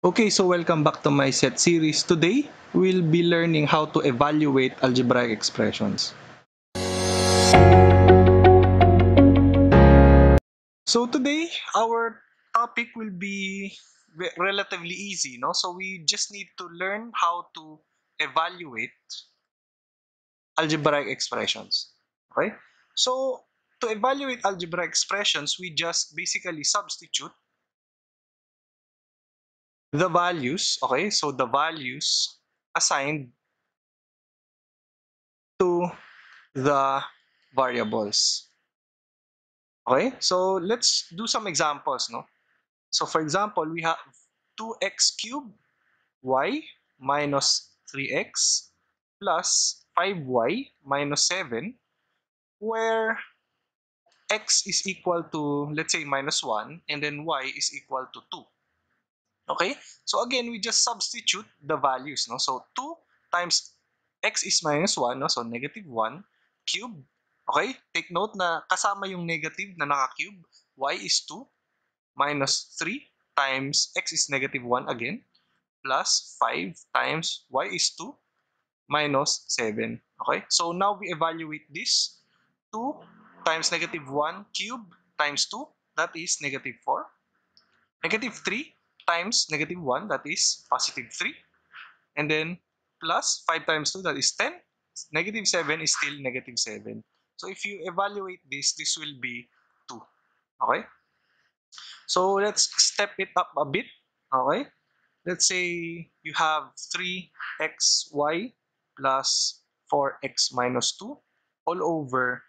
Okay, so welcome back to my set series. Today, we'll be learning how to evaluate algebraic expressions. So today, our topic will be re- relatively easy, no? So we just need to learn how to evaluate algebraic expressions, okay? So to evaluate algebraic expressions, we just basically substitute the values, okay? So the values assigned to the variables. Okay, so let's do some examples, no? So for example, we have 2x cubed y minus 3x plus 5y minus 7 where x is equal to, let's say, minus 1 and then y is equal to 2. Okay, so again, we just substitute the values, no? So 2 times x is minus 1, no? so negative 1, cube. Okay, take note na kasama yung negative na naka-cube, y is 2, minus 3 times x is negative 1 again, plus 5 times y is 2, minus 7. Okay, so now we evaluate this. 2 times negative 1 cube times 2, that is negative 4. Negative 3 times negative 1, that is positive 3. And then plus 5 times 2, that is 10. Negative 7 is still negative 7. So if you evaluate this, this will be 2. Okay? So let's step it up a bit. Okay? Let's say you have 3xy plus 4x minus 2 all over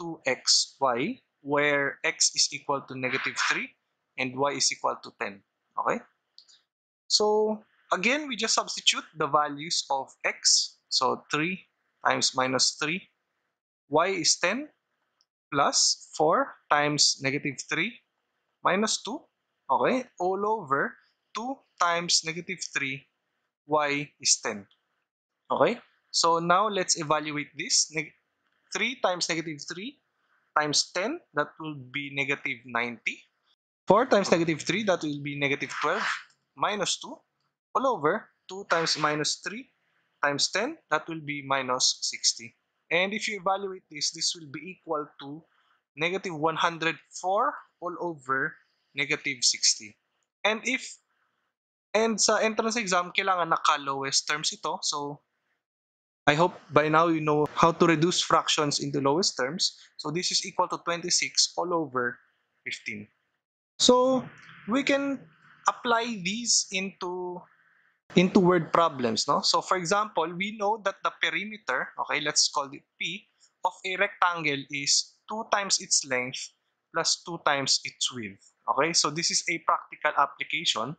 2xy where x is equal to negative 3 and y is equal to 10. Okay? So again, we just substitute the values of x. So 3 times minus 3. y is 10 plus 4 times negative 3 minus 2. Okay? All over 2 times negative 3. y is 10. Okay? So now let's evaluate this. Neg 3 times negative 3 times 10, that will be negative 90. 4 times negative 3, that will be negative 12 minus 2 all over 2 times minus 3 times 10, that will be minus 60. And if you evaluate this, this will be equal to negative 104 all over negative 60. And if, and sa entrance exam, kailangan naka-lowest terms ito. So, I hope by now you know how to reduce fractions into lowest terms. So, this is equal to 26 all over 15. So, we can apply these into into word problems no? So for example we know that the perimeter okay let's call it p of a rectangle is 2 times its length plus 2 times its width okay? So this is a practical application.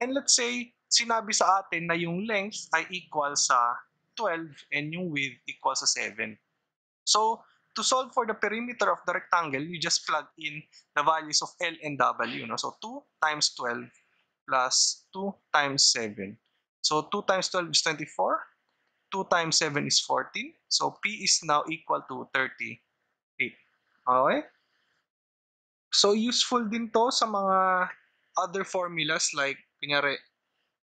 And let's say sinabi sa atin na yung length ay equal sa 12 and yung width equal sa 7 so to solve for the perimeter of the rectangle, you just plug in the values of L and W. No? So 2 times 12 plus 2 times 7. So 2 times 12 is 24. 2 times 7 is 14. So P is now equal to 38. Okay? So useful din to sa mga other formulas like, kunyari,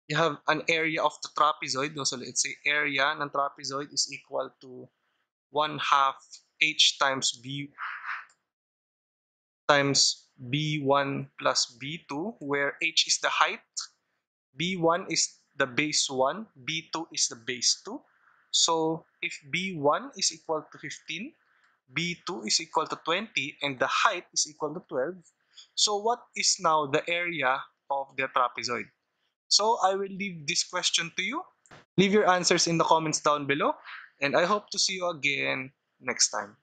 you have an area of the trapezoid. So let's say area ng trapezoid is equal to 1 half h times b times b1 plus b2 where h is the height b1 is the base 1 b2 is the base 2 so if b1 is equal to 15 b2 is equal to 20 and the height is equal to 12 so what is now the area of the trapezoid? So i will leave this question to you. Leave your answers in the comments down below and i hope to see you again next time